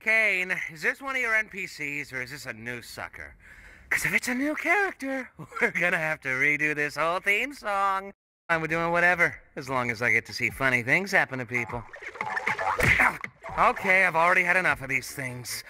Caine, is this one of your NPCs or is this a new sucker? Because if it's a new character, we're gonna have to redo this whole theme song. And we're doing whatever, as long as I get to see funny things happen to people. Okay, I've already had enough of these things.